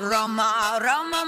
Roma, Roma.